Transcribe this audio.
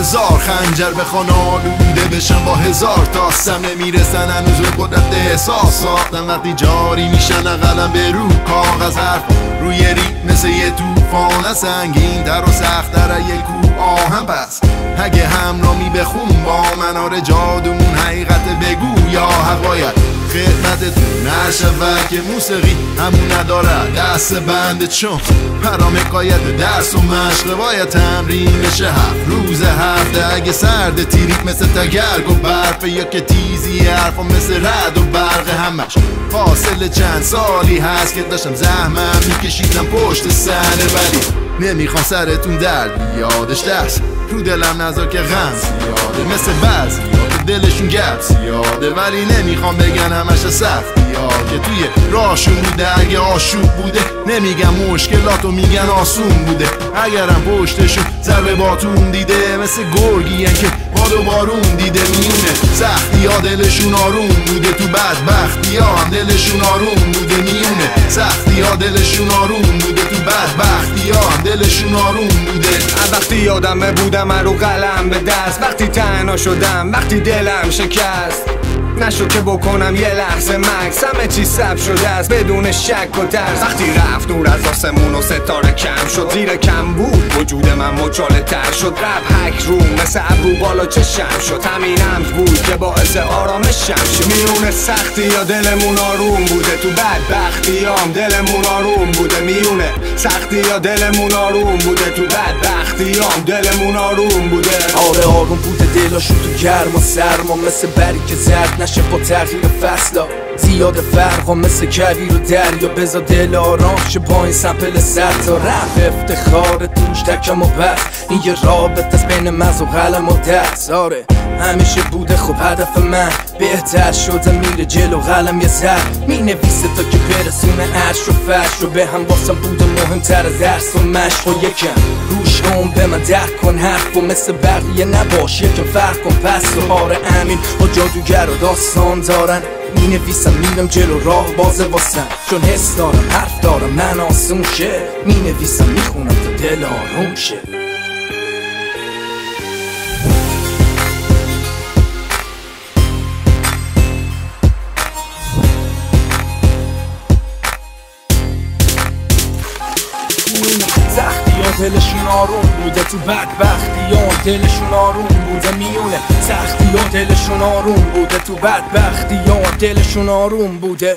هزار خنجر بخوان آلوده بشن با هزار تاستم نمی‌رسن هنوز به قدرت احساس ساختن وقتی جاری میشن قلم به رو کاغذ حرف روی ریت مثل یه توفان سنگین در و سختتر یک کو آهم پس اگه همرامی بخون با منار جادومون حقیقت بگو یا حقایق. خدمتتون نشود که موسیقی همون نداره. دست بند چون پرام قاید درس و مشق باید تمرین بشه هفت روز هفته اگه سرد تیریک مثل تگرگ و برف. یا که تیزی حرف و مثل رد و برق. همش فاصله چند سالی هست که داشتم زحمم میکشیدم پشت سر. ولی نمی‌خوام سرتون درد یادش دست. رو دلم نذار که غم زیاده. مثل بعضی دلشون گپ زیاده ولی نمی‌خوام بگن همش سخت. یا که توی راشون بوده اگه آشوب بوده نمیگم مشکلاتو میگن آسون بوده. اگرم پشتشون ضربه باتون دیده مثل گرگی که باد و بارون دیده میونه سختی ها دلشون آروم بوده تو بدبختی ها هم دلشون آروم بوده میونه سختی ها دلشون آروم بوده تو بدبختی ها هم دلشون آروم بوده. وقتی یادمه بودم رو قلم به دست. وقتی تنها شدم وقتی دلم شکست. نشد که بکنم یه لحظه مکس. همه چی سب شده است بدون شک و ترس. وقتی رفت نور از آسمون و ستاره کم شد زیر کم بود. وجود من مچاله تر شد. رب حک رو مثل ابرو بالا چشم شد. همین امز بود که باعث آرامشم شد. میون سختی یا دلمون آروم بوده تو بدبختی هم دلمون آروم بوده. میونه سختی یا دلمون آروم بوده تو بدبختی هم دلمون آروم بوده. آره آروم بوده دلاشون تو گرم و سرما مثل بری که زرد نشه با تغییر فصلا. زیاد فرق و مثل کویر و دریا. بزا دل آرام شه با این سمپل سر تا رفت. افتخار توش دکم و بس این یه رابط از بین مز و قلم و دست. آره همیشه بوده خب هدف من. بهتر شده میره جلو قلم یه سر می نویسه تا که برسونه عرش و فرش رو. به هم واسم بوده مهمتر از درس و مشق و یکم. روش اون به من درک کن حرف و مثل بقیه نباش. یکم فرق کن پس و آره امین. با جادوگر و داستان دارن. می نویسم میرم جلو راه بازه واسم. چون حس دارم حرف دارم من آسون شه می نویسم می‌خونم تا دل آروم شه سختی ها دلشون آروم بوده تو بدبختی ها دلشون آروم بوده میونه سختی ها دلشون آروم بوده تو بدبختی ها دلشون آروم بوده.